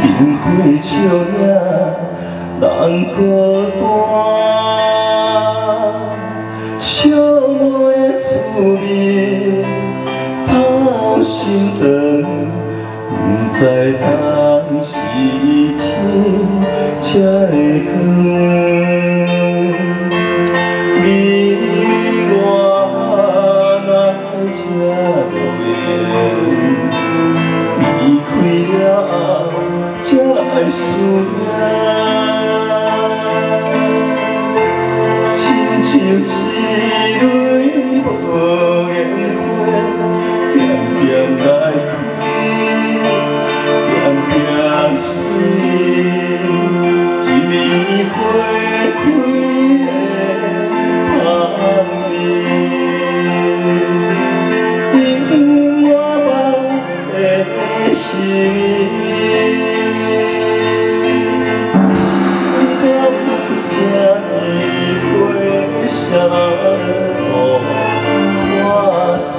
花笑影人孤单，寂寞的滋味透心肠，不知当时天才会光。I still have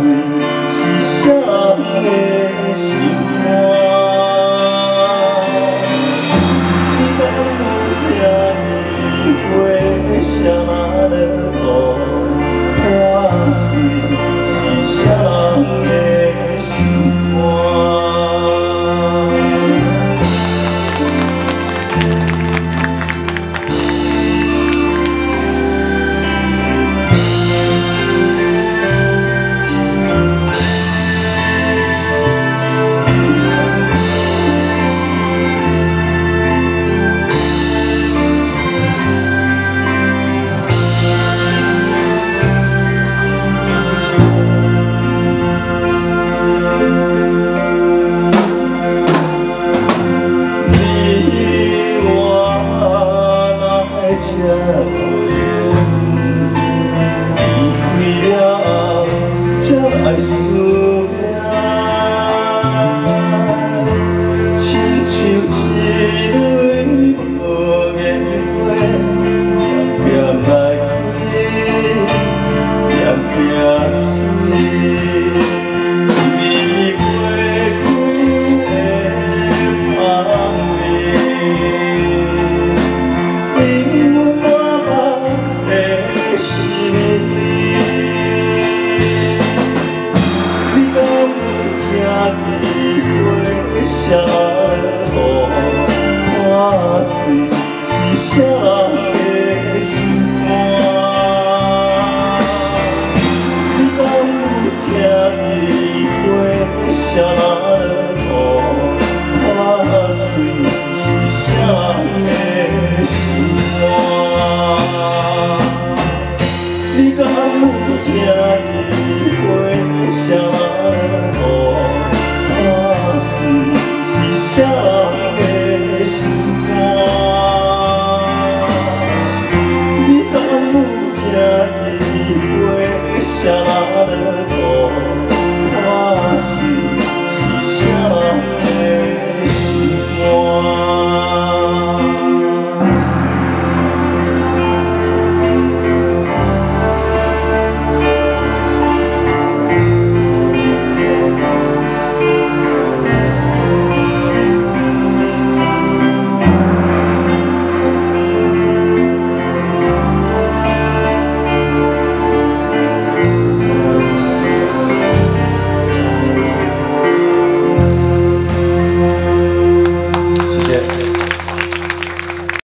you. Christ Oh.